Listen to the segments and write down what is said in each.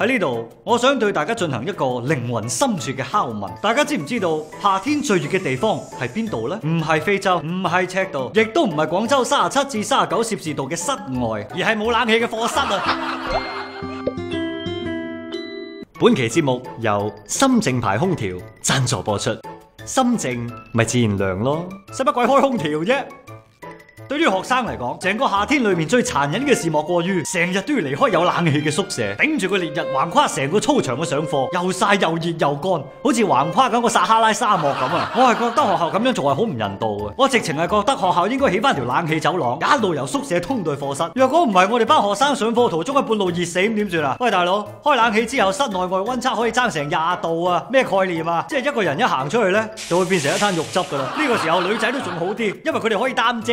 喺呢度，我想對大家進行一個靈魂深處嘅拷問。大家知唔知道夏天最熱嘅地方係邊度呢？唔係非洲，唔係赤道，亦都唔係廣州三十七至三十九攝氏度嘅室外，而係冇冷氣嘅課室啊！本期節目由心靜牌空調贊助播出。心靜咪自然涼咯，使乜鬼開空調啫？對於學生嚟講，成個夏天裏面最殘忍嘅事莫過於成日都要離開有冷氣嘅宿舍，頂住個烈日橫跨成個操場嘅上課，又晒又熱又乾，好似橫跨緊個撒哈拉沙漠咁啊！我係覺得學校咁樣做係好唔人道嘅，我直情係覺得學校應該起翻條冷氣走廊，一路由宿舍通到課室。若果唔係我哋班學生上課途中喺半路熱死咁點算啊？喂，大佬，開冷氣之後室內外溫差可以爭成廿度啊？咩概念啊？即係一個人一行出去呢，就會變成一灘肉汁噶啦。呢個時候女仔都仲好啲，因為佢哋可以擔遮，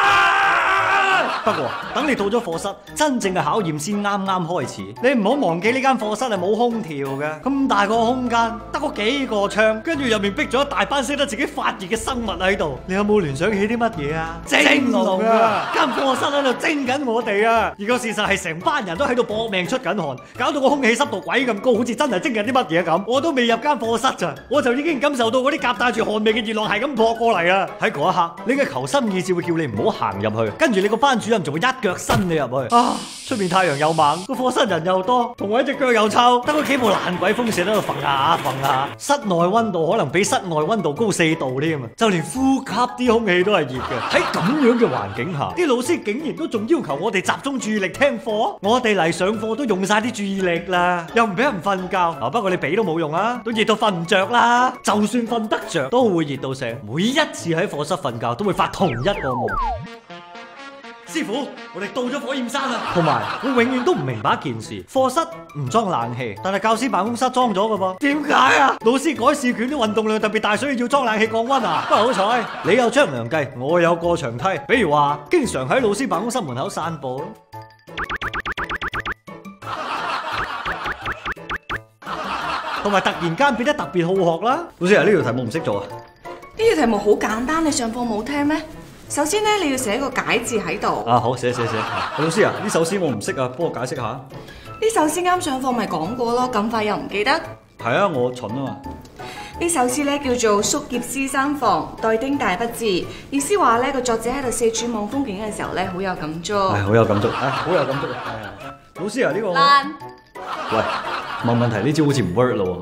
不過等你到咗課室，真正嘅考驗先啱啱開始。你唔好忘記呢間課室係冇空調嘅，咁大個空間，得嗰幾個窗，跟住入面逼咗一大班識得自己發熱嘅生物喺度。你有冇聯想起啲乜嘢啊？蒸籠啊！間課室喺度蒸緊我哋啊！而個事實係成班人都喺度搏命出緊汗，搞到個空氣濕度鬼咁高，好似真係蒸緊啲乜嘢咁。我都未入間課室咋，我就已經感受到嗰啲夾帶住汗味嘅熱浪係咁撲過嚟啊。喺嗰一刻，你嘅求生意志會叫你唔好行入去，跟住你個班主任仲會一腳伸你入去。啊！出面太陽又猛，個課室人又多，同我一隻腳又臭，得嗰幾部爛鬼風扇喺度揈下揈下，室內溫度可能比室外溫度高四度添啊！就連呼吸啲空氣都係熱嘅。喺咁樣嘅環境下，啲老師竟然都仲要求我哋集中注意力聽課，我哋嚟上課都用晒啲注意力啦，又唔俾人瞓覺。啊，不過你俾都冇用啊，都熱到瞓唔着啦。就算瞓得着，都會熱到醒。每一次喺課室瞓覺，都會發同一個夢。師傅，我哋到咗火焰山啦！同埋，我永遠都唔明白一件事：課室唔裝冷氣，但係教師辦公室裝咗噶噃。點解啊？老師改試卷啲運動量特別大，所以要裝冷氣降溫啊！不過好彩，你有張良計，我有過牆梯。比如話，經常喺老師辦公室門口散步咯。同埋突然間變得特別好學啦！老師啊，呢條題目唔識做啊！呢條題目好簡單，你上課冇聽咩？首先咧，你要寫個解字喺度。啊，好，寫寫寫。老師啊，呢首詩我唔識啊，幫我解釋下。呢首詩啱上課咪講過咯，咁快又唔記得？係啊，我蠢啊嘛。呢首詩咧叫做《宿劫師山房》，待丁大不至。意思話咧，個作者喺度四處望風景嘅時候咧，好有感觸。係，好有感觸，係，好有感觸啊！老師啊，呢個爛。喂，問問題呢招好似唔 work 咯。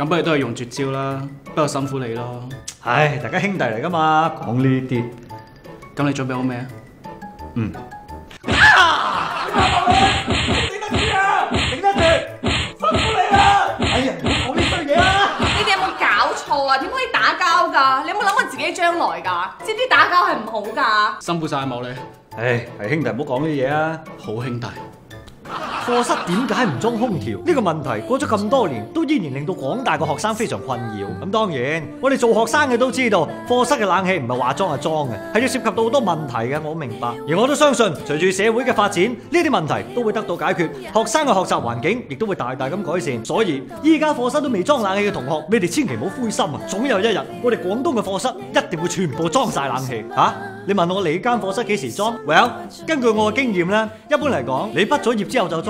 咁不如都係用絕招啦，不過辛苦你咯。唉，大家兄弟嚟噶嘛，講呢啲。咁你準備好未啊？嗯。啊！頂得住啊！頂得住！辛苦你啦！哎呀，唔好講呢堆嘢啦！你哋有冇搞錯啊？點可以打交噶？你有冇諗過自己將來噶？知唔知打交係唔好噶？辛苦晒冇你。唉，係兄弟，唔好講呢啲嘢啊！好兄弟。課室點解唔裝空調？呢個問題過咗咁多年，都依然令到廣大嘅學生非常困擾。咁當然，我哋做學生嘅都知道，課室嘅冷氣唔係話裝就裝嘅，係要涉及到好多問題嘅。我明白，而我都相信，隨住社會嘅發展，呢啲問題都會得到解決，學生嘅學習環境亦都會大大咁改善。所以依家課室都未裝冷氣嘅同學，你哋千祈唔好灰心啊！總有一日，我哋廣東嘅課室一定會全部裝晒冷氣。吓、你問我你間課室幾時裝？Well，根據我嘅經驗咧，一般嚟講，你畢咗業之後就。